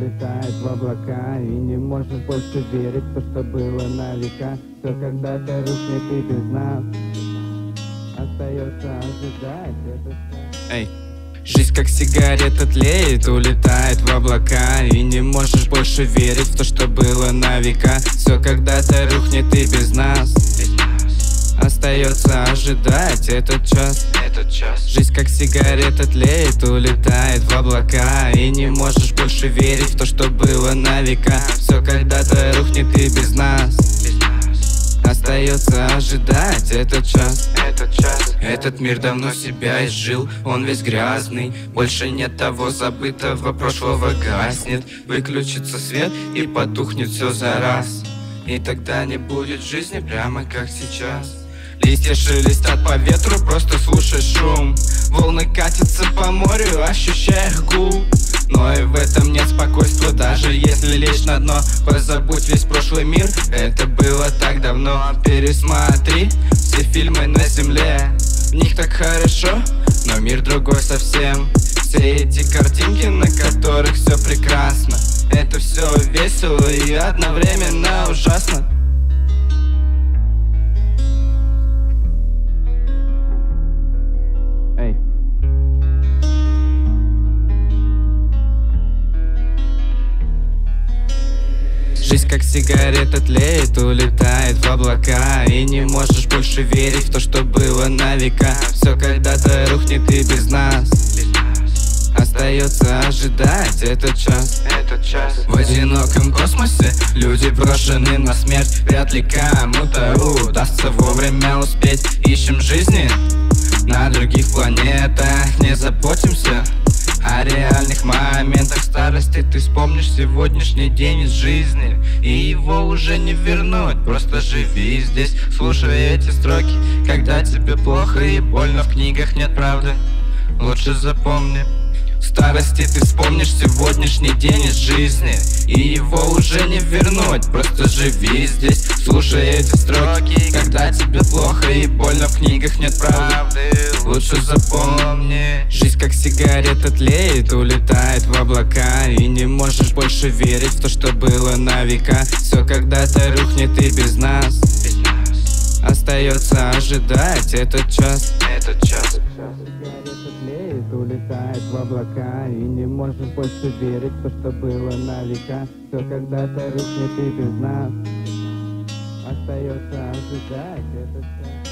улетает в облака И не можешь больше верить в то, что было на века. Все когда-то рухнет и без нас. Остается ожидать этот Эй. Жизнь как сигарета тлеет, улетает в облака И не можешь больше верить в то, что было на века. Все когда-то рухнет и без нас. Остается ожидать этот час. Этот час. Жизнь как сигарета тлеет, улетает облака И не можешь больше верить в то, что было на века. Все когда-то рухнет и без нас. Остается ожидать этот час. Этот час этот мир давно себя изжил, он весь грязный. Больше нет того забытого прошлого гаснет. Выключится свет и потухнет все за раз. И тогда не будет жизни прямо как сейчас Листья шелестят по ветру, просто слушай шум. Волны катятся по морю, ощущая их гул. Но и в этом нет спокойства, даже если лечь на дно. Позабудь весь прошлый мир, это было так давно. Пересмотри все фильмы на земле. В них так хорошо, но мир другой совсем. Все эти картинки, на которых все прекрасно. Это все весело и одновременно ужасно как сигарета тлеет, улетает в облака. И не можешь больше верить в то, что было на века. Все когда-то рухнет и без нас. Остается ожидать этот час Этот час. В одиноком космосе люди брошены на смерть. Вряд ли кому-то удастся вовремя успеть. Ищем жизни на других планетах. Не заботимся старости Ты вспомнишь сегодняшний день из жизни И его уже не вернуть. Просто живи здесь, слушай эти строки Когда тебе плохо и больно В книгах нет правды. Лучше запомни. Старости ты вспомнишь сегодняшний день из жизни И его уже не вернуть. Просто живи здесь, слушай эти строки Когда тебе плохо и больно В книгах нет Правды Лучше запомни. Жизнь как сигарета тлеет, улетает в облака. И не можешь больше верить в то, что было на века. Все когда-то рухнет и без нас. Остается ожидать этот час. Этот час. Улетает в облака. И не можешь больше верить в то, что было на века. Все когда-то рухнет и без нас. Остается ожидать этот час